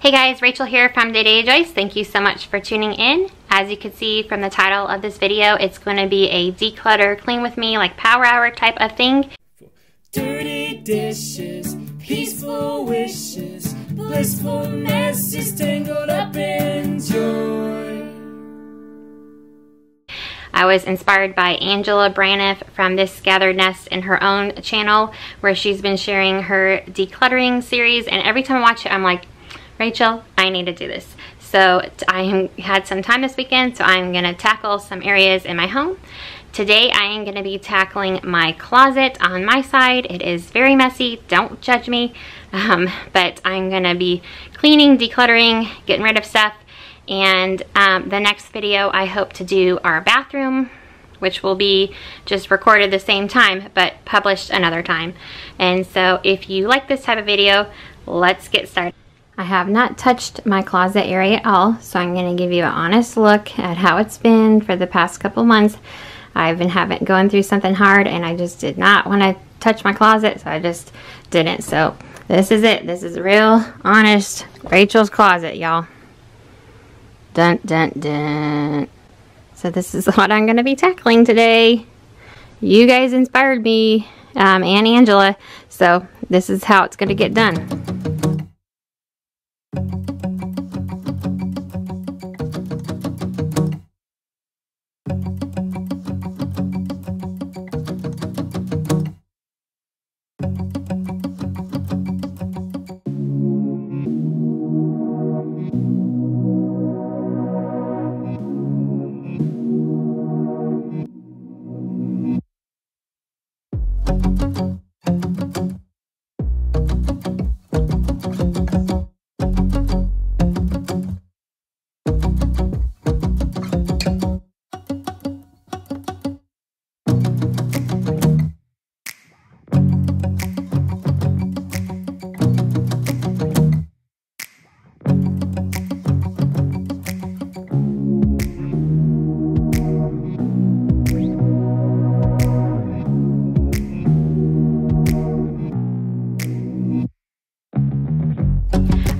Hey guys, Rachel here from Day Day Joys. Thank you so much for tuning in. As you can see from the title of this video, it's going to be a declutter, clean with me, like power hour type of thing. Dirty dishes, peaceful wishes, blissful messes tangled up in joy. I was inspired by Angela Braniff from This Gathered Nest in her own channel where she's been sharing her decluttering series and every time I watch it I'm like, Rachel, I need to do this. So I had some time this weekend, so I'm gonna tackle some areas in my home. Today I am gonna be tackling my closet on my side. It is very messy, don't judge me, um, but I'm gonna be cleaning, decluttering, getting rid of stuff. And um, the next video I hope to do our bathroom, which will be just recorded the same time, but published another time. And so if you like this type of video, let's get started. I have not touched my closet area at all, so I'm going to give you an honest look at how it's been for the past couple months. I've been having going through something hard and I just did not want to touch my closet, so I just didn't. So this is it. This is real, honest Rachel's closet, y'all. Dun, dun, dun. So this is what I'm going to be tackling today. You guys inspired me, um, and Angela, so this is how it's going to get done.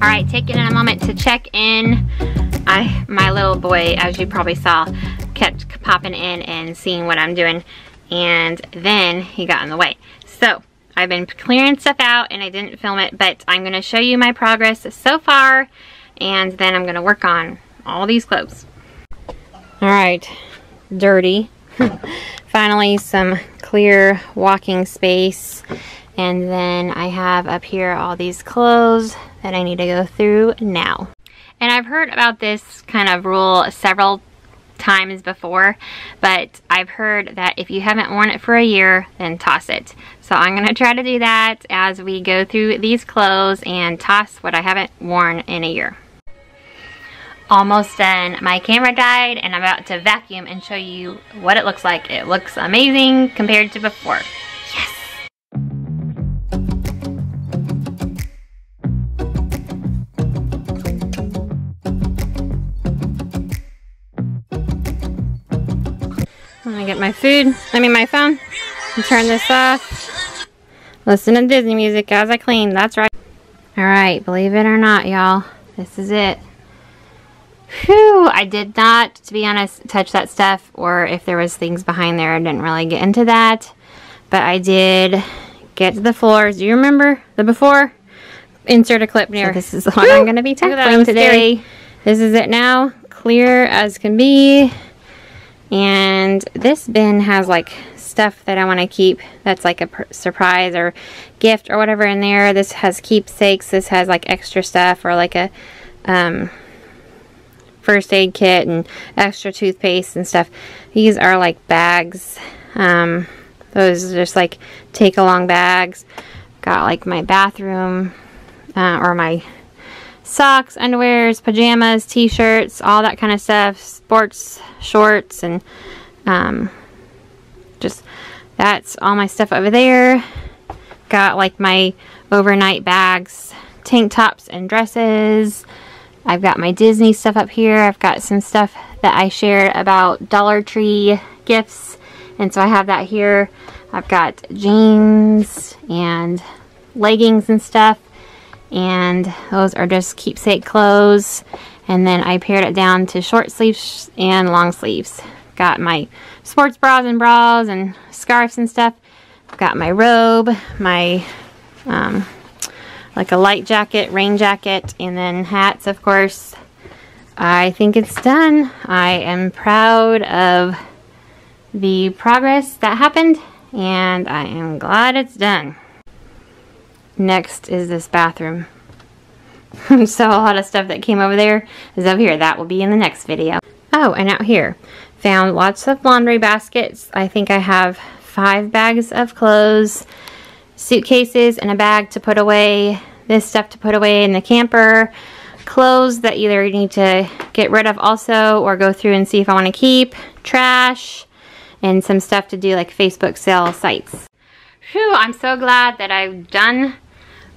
All right, taking a moment to check in. I, my little boy, as you probably saw, kept popping in and seeing what I'm doing. And then he got in the way. So, I've been clearing stuff out and I didn't film it, but I'm to show you my progress so far. And then I'm to work on all these clothes. All right, dirty. Finally, some clear walking space. And then I have up here all these clothes that I need to go through now. And I've heard about this kind of rule several times before, but I've heard that if you haven't worn it for a year, then toss it. So I'm to try to do that as we go through these clothes and toss what I haven't worn in a year. Almost done. My camera died and I'm about to vacuum and show you what it looks like. It looks amazing compared to before. Get my food, I mean my phone, and turn this off. Listen to Disney music as I clean, that's right. Alright, believe it or not, y'all, this is it. Whew, I did not, to be honest, touch that stuff, or if there was things behind there, I didn't really get into that. But I did get to the floors. Do you remember the before? Insert a clip near. So this is what Whew, I'm going to be tackling today. Scary. This is it now, clear as can be. And this bin has like stuff that I want to keep that's like a surprise or gift or whatever in there. This has keepsakes. This has like extra stuff or like a um, first aid kit and extra toothpaste and stuff. These are like bags. Um, those are just like take along bags. Got like my bathroom uh, or my socks, underwears, pajamas, t-shirts, all that kind of stuff, sports shorts, and um, just that's all my stuff over there. Got like my overnight bags, tank tops and dresses. I've got my Disney stuff up here. I've got some stuff that I shared about Dollar Tree gifts. And so I have that here. I've got jeans and leggings and stuff And those are just keepsake clothes. And then I pared it down to short sleeves and long sleeves. Got my sports bras and bras and scarves and stuff. Got my robe, my um, like a light jacket, rain jacket, and then hats, of course. I think it's done. I am proud of the progress that happened, and I am glad it's done. Next is this bathroom. so a lot of stuff that came over there is over here. That will be in the next video. Oh, and out here. Found lots of laundry baskets. I think I have five bags of clothes, suitcases, and a bag to put away. This stuff to put away in the camper. Clothes that either need to get rid of also or go through and see if I want to keep. Trash. And some stuff to do like Facebook sale sites. Whew, I'm so glad that I've done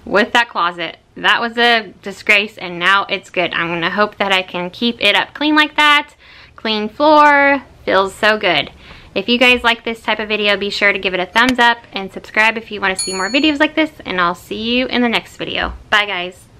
with that closet. That was a disgrace and now it's good. I'm to hope that I can keep it up clean like that. Clean floor. Feels so good. If you guys like this type of video, be sure to give it a thumbs up and subscribe if you want to see more videos like this. And I'll see you in the next video. Bye guys.